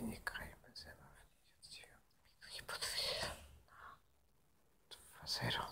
mnie pracę, Nikaj Benzema. Nie potwierdza. 2-0. Powinien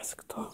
Без кто?